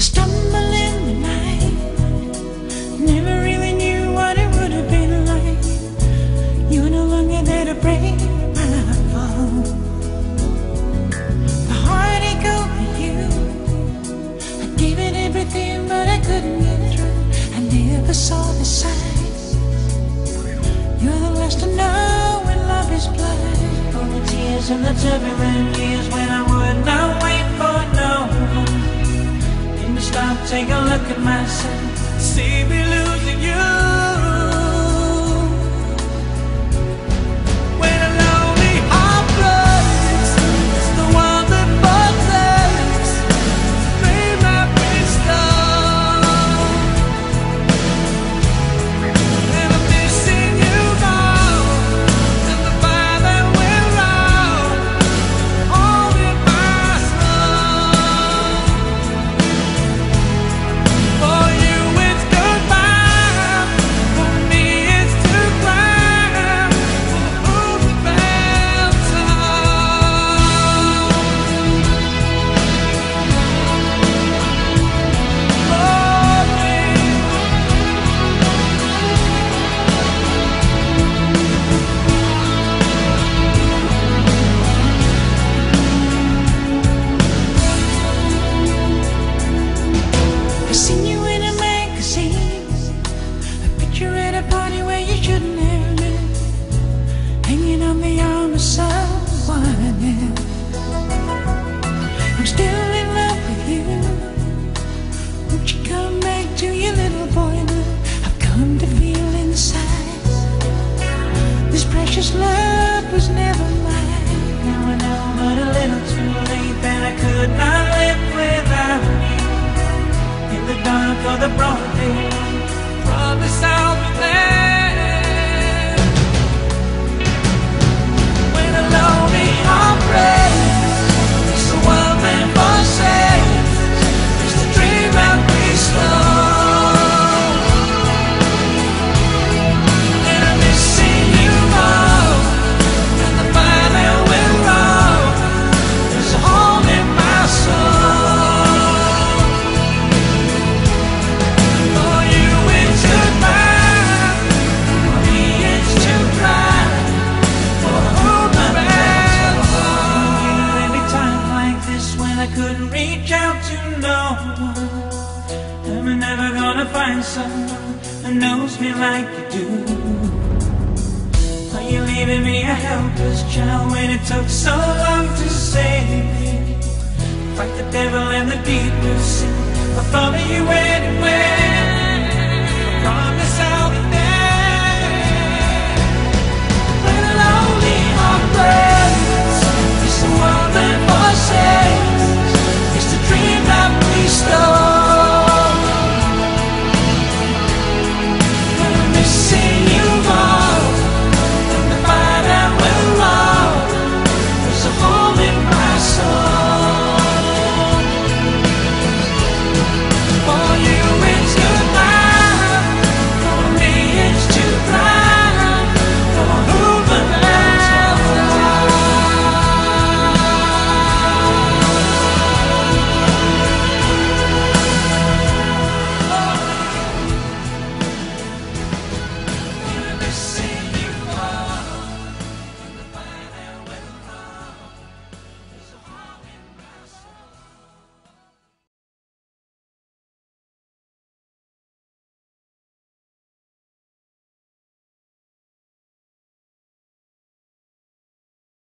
I stumble in the night. Never really knew what it would have been like. You're no longer there to break my fall. The heartache over you. I gave it everything, but I couldn't get through. I never saw the signs. You're the last to know when love is blind. All the tears take a look at myself. See me losing you. The arm of. I'm still in love with you. Your little? I've come to feel inside. This precious love was never mine. Now I know, but a little too late that I could not live without you in the dark or the out to no one. I'm never gonna find someone who knows me like you do. Are you leaving me a helpless child when it took so long to save me? Fight the devil and the deep blue sea. I'll follow you anywhere.